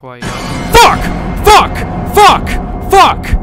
Quiet. Fuck! Fuck! Fuck! Fuck!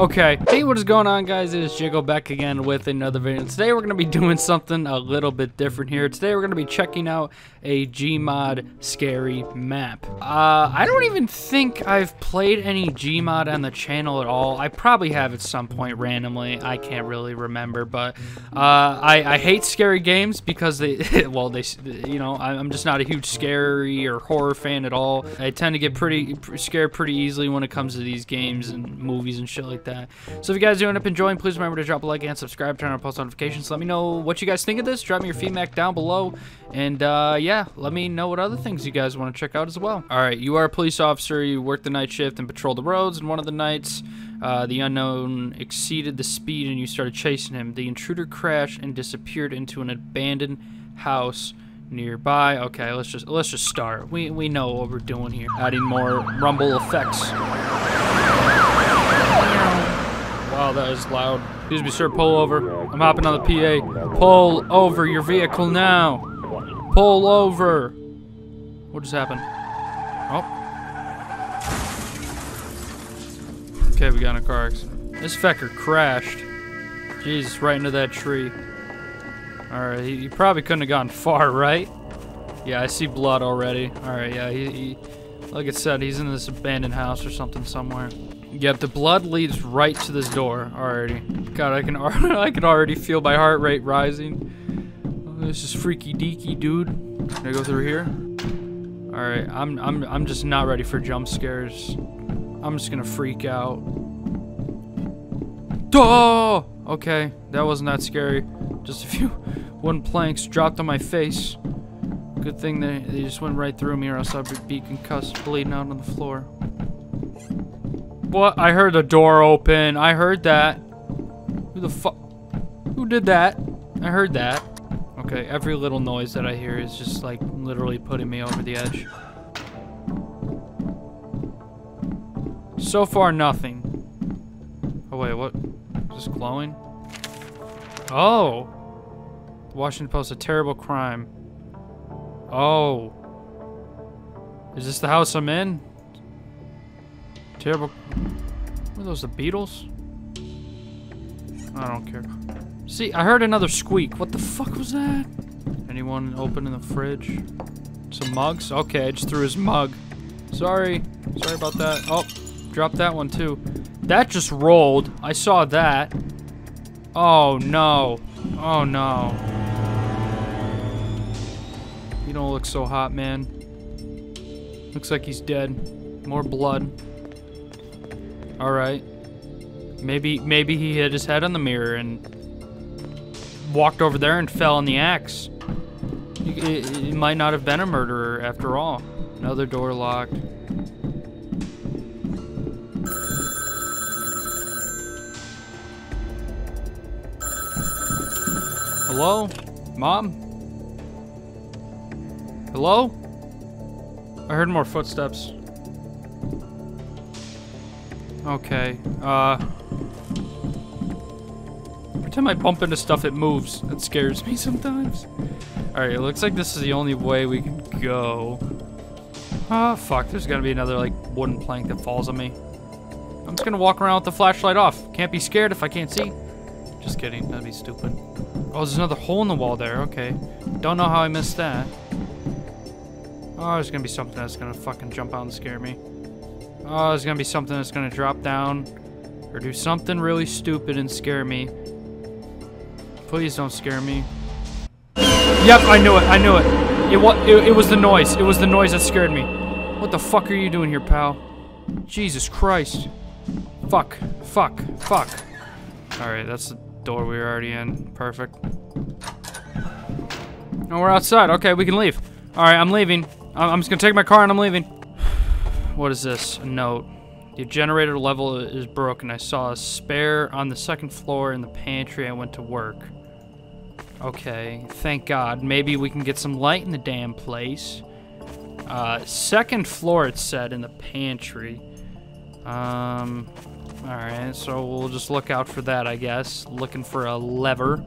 Okay. Hey, what is going on, guys? It is Jaco back again with another video. Today, we're going to be doing something a little bit different here. Today, we're going to be checking out a Gmod scary map. Uh, I don't even think I've played any Gmod on the channel at all. I probably have at some point randomly. I can't really remember, but uh, I, I hate scary games because they, well, they, you know, I'm just not a huge scary or horror fan at all. I tend to get pretty scared pretty easily when it comes to these games and movies and shit like that that. So if you guys end up enjoying, please remember to drop a like and subscribe, turn on post notifications. Let me know what you guys think of this. Drop me your feedback down below. And uh, yeah, let me know what other things you guys want to check out as well. All right, you are a police officer. You work the night shift and patrol the roads. And one of the nights, uh, the unknown exceeded the speed and you started chasing him. The intruder crashed and disappeared into an abandoned house nearby. Okay, let's just let's just start. We we know what we're doing here. Adding more rumble effects. Wow, that is loud. Excuse me, sir, pull over. I'm hopping on the PA. Pull over your vehicle now. Pull over. What just happened? Oh. Okay, we got in a car accident. This fecker crashed. Jesus, right into that tree. Alright, he, he, probably couldn't have gone far, right? Yeah, I see blood already. Alright, yeah, he, he, like I said, he's in this abandoned house or something somewhere. Yep, the blood leads right to this door already. God, I can I can already feel my heart rate rising. Oh, this is freaky deaky, dude. Can I go through here? All right, I'm I'm I'm just not ready for jump scares. I'm just gonna freak out. Oh! Okay, that wasn't that scary. Just a few wooden planks dropped on my face. Good thing they, they just went right through me or else I'd be concussed, bleeding out on the floor. What? I heard the door open. I heard that. Who the fuck? Who did that? I heard that. Okay, every little noise that I hear is just like literally putting me over the edge. So far, nothing. Oh, wait, what? Is this glowing? Oh! The Washington Post, a terrible crime. Oh. Is this the house I'm in? Terrible. Were those the Beatles? I don't care. See, I heard another squeak. What the fuck was that? Anyone open in the fridge? Some mugs? Okay, I just threw his mug. Sorry. Sorry about that. Oh, dropped that one too. That just rolled. I saw that. Oh no. Oh no. You don't look so hot, man. Looks like he's dead. More blood. Alright. Maybe maybe he hit his head on the mirror and walked over there and fell on the axe. It might not have been a murderer after all. Another door locked. Hello? Mom? Hello? I heard more footsteps. Okay, uh... Time I bump into stuff, it moves. That scares me sometimes. Alright, it looks like this is the only way we can go. Ah, oh, fuck. There's gotta be another, like, wooden plank that falls on me. I'm just gonna walk around with the flashlight off. Can't be scared if I can't see. Just kidding. That'd be stupid. Oh, there's another hole in the wall there. Okay. Don't know how I missed that. Oh, there's gonna be something that's gonna fucking jump out and scare me. Oh, there's gonna be something that's gonna drop down or do something really stupid and scare me. Please don't scare me. Yep, I knew it. I knew it. It, was, it, it was the noise. It was the noise that scared me. What the fuck are you doing here, pal? Jesus Christ. Fuck. Fuck. Fuck. Alright, that's the door we were already in. Perfect. Oh, we're outside. Okay, we can leave. Alright, I'm leaving. I'm just gonna take my car and I'm leaving. What is this? A note. The generator level is broken. I saw a spare on the second floor in the pantry. I went to work. Okay, thank God. Maybe we can get some light in the damn place. Uh, second floor, it said, in the pantry. Um, alright, so we'll just look out for that, I guess. Looking for a lever.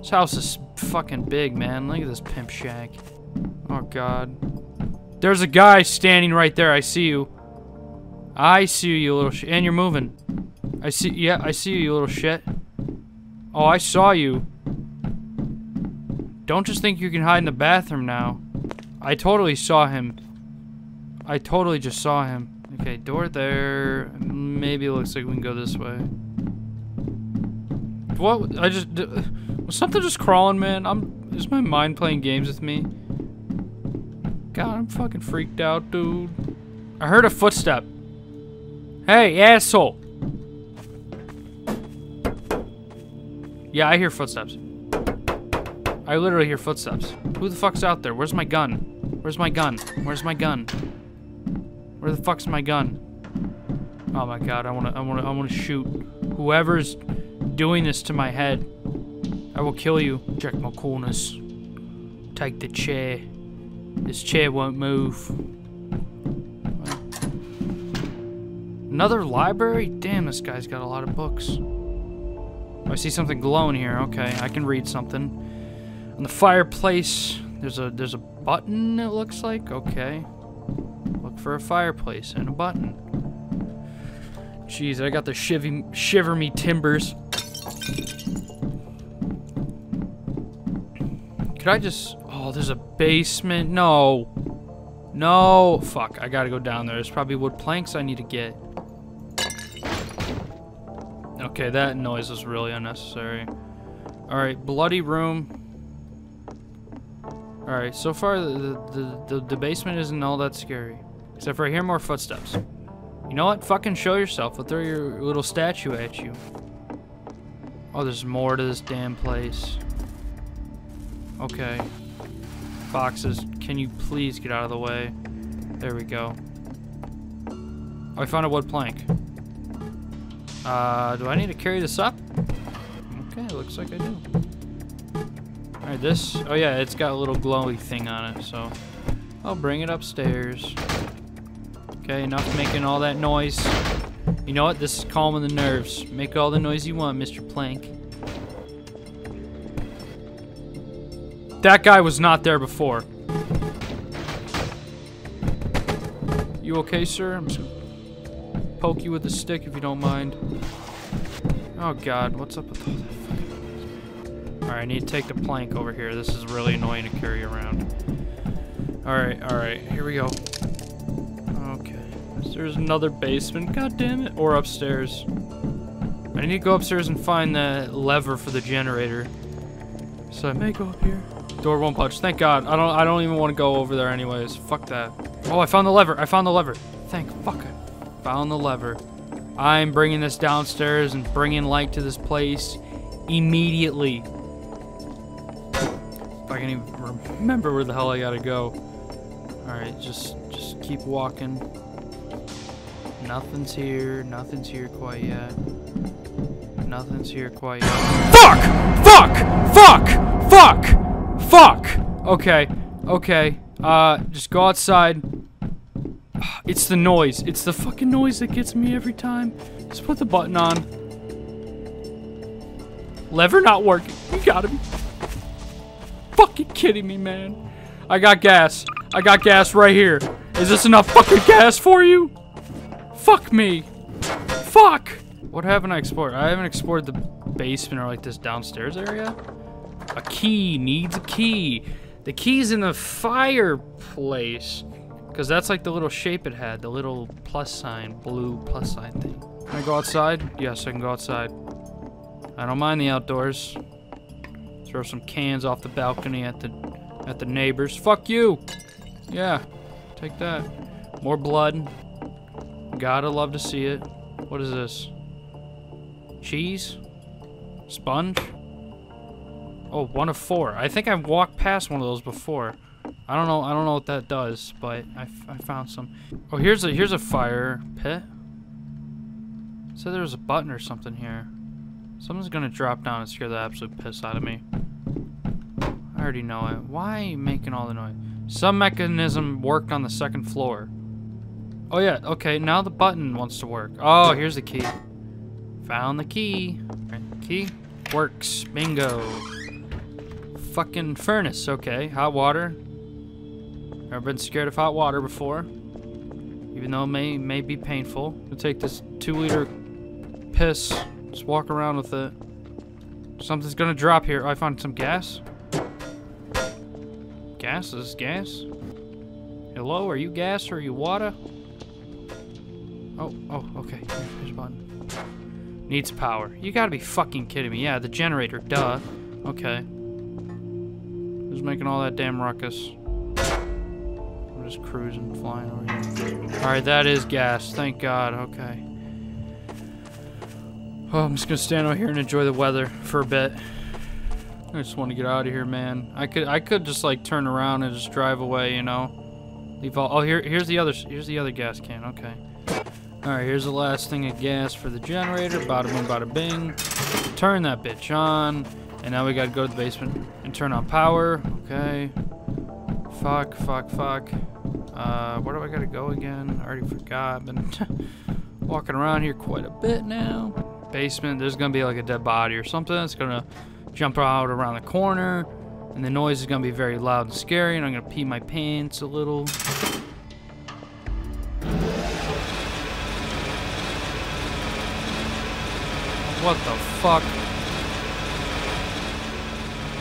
This house is fucking big, man. Look at this pimp shack. Oh, God. There's a guy standing right there. I see you. I see you, little shit. And you're moving. I see, yeah, I see you, you little shit. Oh, I saw you. Don't just think you can hide in the bathroom now. I totally saw him. I totally just saw him. Okay, door there. Maybe it looks like we can go this way. What? I just... Was something just crawling, man? I'm... Is my mind playing games with me? God, I'm fucking freaked out, dude. I heard a footstep. Hey, asshole! Yeah, I hear footsteps. I literally hear footsteps. Who the fuck's out there? Where's my gun? Where's my gun? Where's my gun? Where the fuck's my gun? Oh my god, I wanna I wanna I wanna shoot whoever's doing this to my head. I will kill you. Check my corners. Take the chair. This chair won't move. Another library? Damn, this guy's got a lot of books. Oh, I see something glowing here. Okay, I can read something. On the fireplace, there's a there's a button. It looks like. Okay, look for a fireplace and a button. Jeez, I got the shivy, shiver me timbers. Could I just? Oh, there's a basement. No, no. Fuck, I gotta go down there. There's probably wood planks I need to get. Okay, that noise was really unnecessary. Alright, bloody room. Alright, so far the, the, the, the, basement isn't all that scary. Except for I hear more footsteps. You know what? Fucking show yourself. I'll throw your little statue at you. Oh, there's more to this damn place. Okay. Boxes, can you please get out of the way? There we go. Oh, I found a wood plank. Uh, do I need to carry this up? Okay, looks like I do. Alright, this... Oh yeah, it's got a little glowy thing on it, so... I'll bring it upstairs. Okay, enough making all that noise. You know what? This is calming the nerves. Make all the noise you want, Mr. Plank. That guy was not there before. You okay, sir? I'm just gonna poke you with a stick if you don't mind. Oh god, what's up with all that? Fucking? Alright, I need to take the plank over here. This is really annoying to carry around. Alright, alright, here we go. Okay. There's another basement, god damn it. Or upstairs. I need to go upstairs and find the lever for the generator. So I may go up here. Door won't budge. Thank God. I don't I don't even want to go over there anyways. Fuck that. Oh, I found the lever. I found the lever. Thank fuck found the lever. I'm bringing this downstairs and bringing light to this place immediately. If I can even remember where the hell I gotta go. Alright, just just keep walking. Nothing's here. Nothing's here quite yet. Nothing's here quite yet. Fuck! Fuck! Fuck! Fuck! Fuck! Okay. Okay. Uh, just go outside. It's the noise. It's the fucking noise that gets me every time. Just put the button on. Lever not working. You gotta be fucking kidding me, man? I got gas. I got gas right here. Is this enough fucking gas for you? Fuck me. Fuck. What haven't I explored? I haven't explored the basement or like this downstairs area. A key needs a key. The key's in the fireplace. Because that's like the little shape it had. The little plus sign, blue plus sign thing. Can I go outside? Yes, I can go outside. I don't mind the outdoors. Throw some cans off the balcony at the at the neighbors. Fuck you! Yeah, take that. More blood. Gotta love to see it. What is this? Cheese? Sponge? Oh, one of four. I think I've walked past one of those before. I don't know. I don't know what that does, but I, I found some. Oh, here's a here's a fire pit. Said there was a button or something here. Someone's gonna drop down and scare the absolute piss out of me. I already know it. Why making all the noise? Some mechanism worked on the second floor. Oh yeah, okay, now the button wants to work. Oh, here's the key. Found the key. Right, key works. Bingo. Fucking furnace, okay. Hot water. I've been scared of hot water before. Even though it may, may be painful. I'll take this two liter piss. Just walk around with it. Something's gonna drop here. Oh, I found some gas. Gas? Is gas? Hello, are you gas or are you water? Oh, oh, okay. Here's a button. Needs power. You gotta be fucking kidding me. Yeah, the generator, duh. Okay. Who's making all that damn ruckus? I'm just cruising, flying over here. Alright, that is gas. Thank God. Okay. Oh, I'm just gonna stand out here and enjoy the weather for a bit. I just want to get out of here, man. I could, I could just like turn around and just drive away, you know. Leave all. Oh, here, here's the other, here's the other gas can. Okay. All right, here's the last thing of gas for the generator. Bada boom, bada bing. Turn that bitch on, and now we gotta go to the basement and turn on power. Okay. Fuck, fuck, fuck. Uh, where do I gotta go again? I already forgot. Been walking around here quite a bit now. Basement. There's gonna be like a dead body or something. It's gonna jump out around the corner, and the noise is gonna be very loud and scary, and I'm gonna pee my pants a little. What the fuck?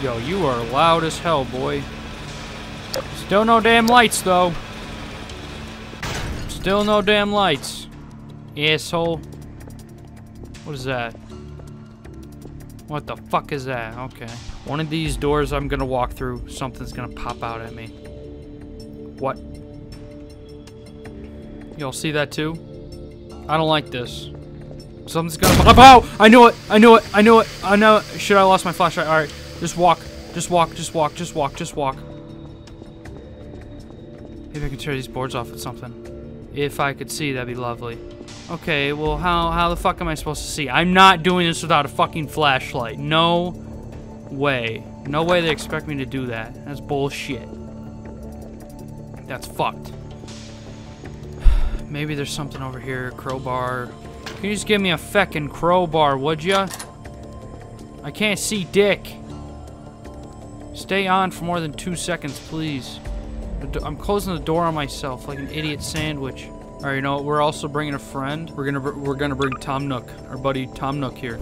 Yo, you are loud as hell, boy. Still no damn lights, though. Still no damn lights. Asshole. What is that? What the fuck is that? Okay. One of these doors I'm gonna walk through, something's gonna pop out at me. What? Y'all see that too? I don't like this. Something's gonna pop out! I knew it! I knew it! I knew it! I know it! Shit, I lost my flashlight. Alright, just walk. Just walk, just walk, just walk, just walk. Maybe I can tear these boards off with something. If I could see, that'd be lovely. Okay, well, how, how the fuck am I supposed to see? I'm not doing this without a fucking flashlight. No way. No way they expect me to do that. That's bullshit. That's fucked. Maybe there's something over here. Crowbar. Can you just give me a feckin' crowbar, would ya? I can't see dick. Stay on for more than two seconds, please. I'm closing the door on myself like an idiot sandwich. All right, you know what? We're also bringing a friend. We're gonna we're gonna bring Tom Nook, our buddy Tom Nook here.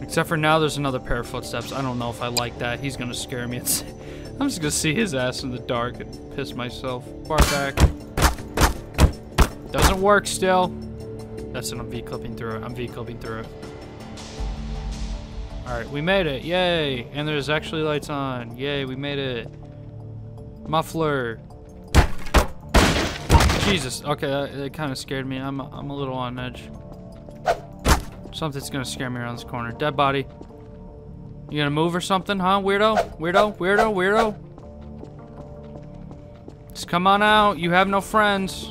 Except for now, there's another pair of footsteps. I don't know if I like that. He's gonna scare me. It's, I'm just gonna see his ass in the dark and piss myself. Far back. Doesn't work still. That's what I'm V-clipping through it. I'm V-clipping through it. Alright, we made it. Yay! And there's actually lights on. Yay, we made it. Muffler. Jesus. Okay, that, that kind of scared me. I'm, I'm a little on edge. Something's gonna scare me around this corner. Dead body. You gonna move or something, huh? Weirdo? Weirdo? Weirdo? Weirdo? Just come on out. You have no friends.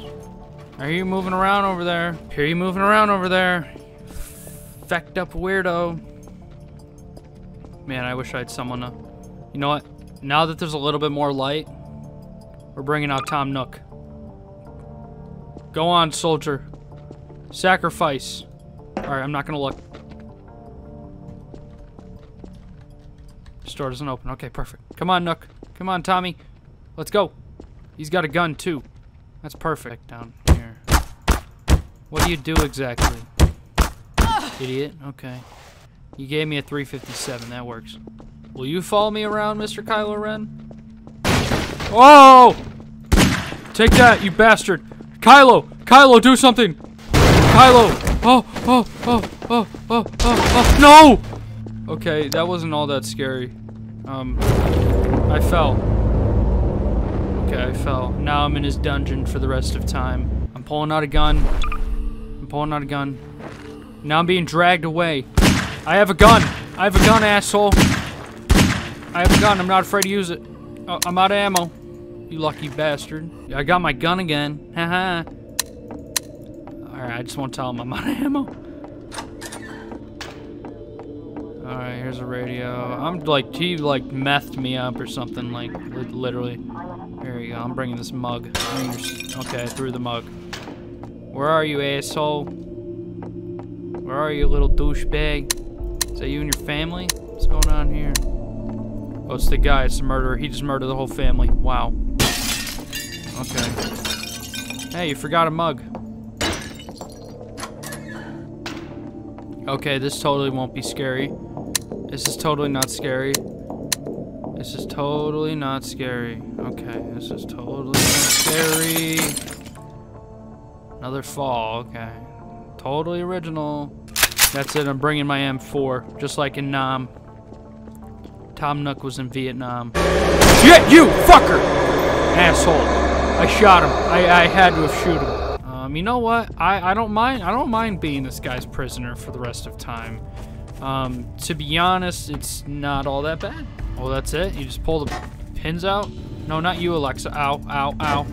Are you moving around over there? Hear you moving around over there. Fecked up weirdo. Man, I wish I had someone to... You know what? Now that there's a little bit more light, we're bringing out Tom Nook. Go on, soldier. Sacrifice. Alright, I'm not gonna look. This door doesn't open. Okay, perfect. Come on, Nook. Come on, Tommy. Let's go. He's got a gun, too. That's perfect. Down here. What do you do exactly? Idiot. Okay. You gave me a 357. That works. Will you follow me around, Mr. Kylo Ren? Oh! Take that, you bastard! Kylo! Kylo, do something! Kylo! Oh, oh, oh, oh, oh, oh, oh, no! Okay, that wasn't all that scary. Um, I fell. Okay, I fell. Now I'm in his dungeon for the rest of time. I'm pulling out a gun. I'm pulling out a gun. Now I'm being dragged away. I have a gun! I have a gun, asshole! I have a gun, I'm not afraid to use it. Oh, I'm out of ammo. You lucky bastard. I got my gun again. Haha. Alright, I just want to tell him I'm out of ammo. Alright, here's a radio. I'm like, he like methed me up or something, like, li literally. Here you go, I'm bringing this mug. Okay, I threw the mug. Where are you, asshole? Where are you, little douchebag? Is that you and your family? What's going on here? Oh, it's the guy. It's the murderer. He just murdered the whole family. Wow. Okay. Hey, you forgot a mug. Okay, this totally won't be scary. This is totally not scary. This is totally not scary. Okay, this is totally not scary. Another fall, okay. Totally original. That's it, I'm bringing my M4, just like in Nam. Tom Nook was in Vietnam. Shit, you fucker! Asshole. I shot him. I, I had to have shoot him. Um, you know what? I, I don't mind. I don't mind being this guy's prisoner for the rest of time. Um, to be honest, it's not all that bad. Oh, that's it? You just pull the pins out? No, not you, Alexa. Ow, ow, ow.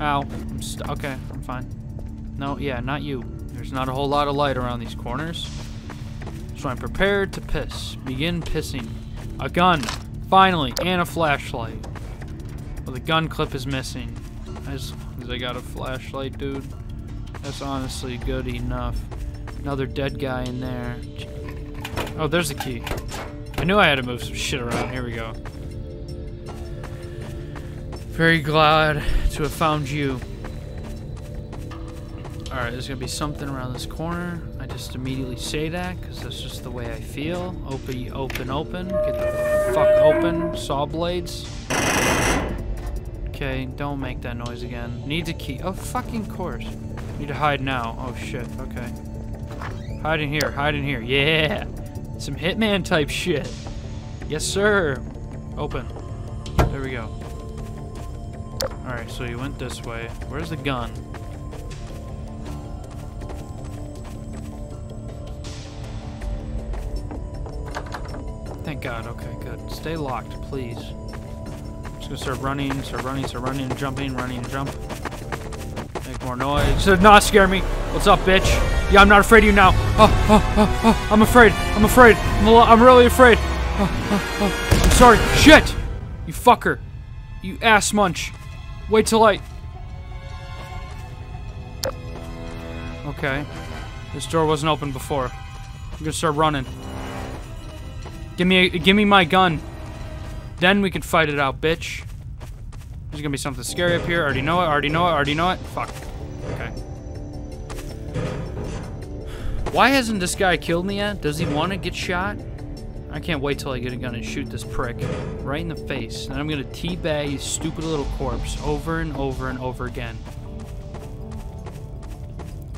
Ow. I'm okay, I'm fine. No, yeah, not you. There's not a whole lot of light around these corners. So I'm prepared to piss. Begin pissing. A gun. Finally. And a flashlight. Well, the gun clip is missing. As, as I got a flashlight, dude. That's honestly good enough. Another dead guy in there. Oh, there's a key. I knew I had to move some shit around. Here we go. Very glad to have found you. Alright, there's gonna be something around this corner. I just immediately say that, because that's just the way I feel. Open, open, open. Get the fuck open. Saw blades. Okay, don't make that noise again. Need a key. Oh, fucking course. Need to hide now. Oh, shit. Okay. Hide in here. Hide in here. Yeah! Some Hitman type shit. Yes, sir. Open. There we go. Alright, so you went this way. Where's the gun? God. Okay, good. Stay locked, please. Just gonna start running, start running, start running, jumping, running, jump. Make more noise. Should not scare me. What's up, bitch? Yeah, I'm not afraid of you now. Oh, oh, oh, oh. I'm afraid. I'm afraid. I'm, I'm really afraid. Oh, oh, oh. I'm sorry. Shit! You fucker. You ass munch. Wait till I... Okay. This door wasn't open before. I'm gonna start running. Give me, a, give me my gun. Then we can fight it out, bitch. There's gonna be something scary up here. Already know it. Already know it. Already know it. Fuck. Okay. Why hasn't this guy killed me yet? Does he want to get shot? I can't wait till I get a gun and shoot this prick right in the face. And I'm gonna teabag his stupid little corpse over and over and over again.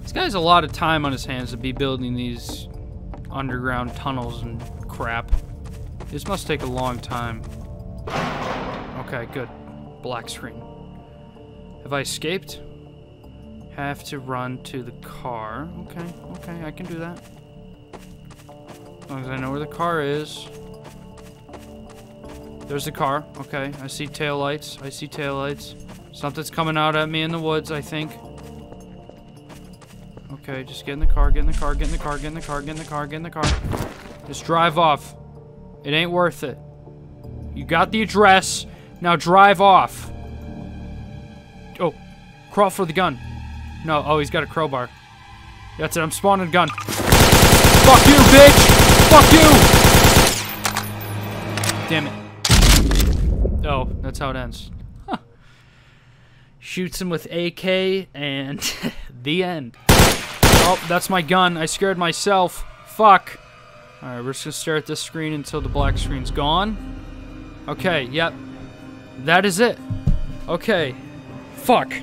This guy has a lot of time on his hands to be building these underground tunnels and crap. This must take a long time. Okay, good. Black screen. Have I escaped? Have to run to the car. Okay, okay, I can do that. As long as I know where the car is. There's the car. Okay, I see tail lights. I see tail lights. Something's coming out at me in the woods, I think. Okay, just get in the car, get in the car, get in the car, get in the car, get in the car, get in the car. Just drive off. It ain't worth it. You got the address. Now drive off. Oh, crawl for the gun. No, oh, he's got a crowbar. That's it, I'm spawning a gun. Fuck you, bitch! Fuck you! Damn it. Oh, that's how it ends. Shoots him with AK, and the end. Oh, that's my gun. I scared myself. Fuck. Alright, we're just gonna stare at this screen until the black screen's gone. Okay, yep. That is it. Okay. Fuck.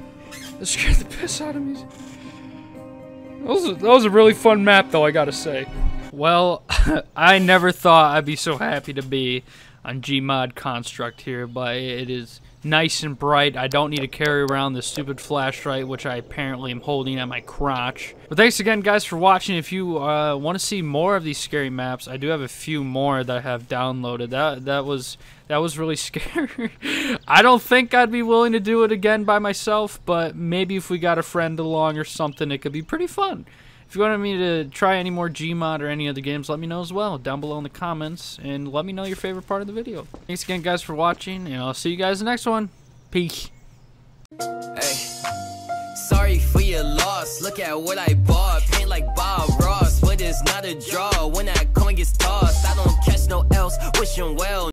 That scared the piss out of me. That was, a, that was a really fun map, though, I gotta say. Well, I never thought I'd be so happy to be on Gmod Construct here, but it is nice and bright. I don't need to carry around this stupid flashlight, which I apparently am holding at my crotch. But thanks again, guys, for watching. If you uh, want to see more of these scary maps, I do have a few more that I have downloaded. That that was that was really scary. I don't think I'd be willing to do it again by myself, but maybe if we got a friend along or something, it could be pretty fun. If you wanted me to try any more Gmod or any other games, let me know as well down below in the comments, and let me know your favorite part of the video. Thanks again, guys, for watching, and I'll see you guys in the next one. Peace. Hey, sorry for your loss. Look at what I bought. Paint like Bob Ross, but it's not a draw. When that coin gets tossed, I don't catch no else. Wishing well.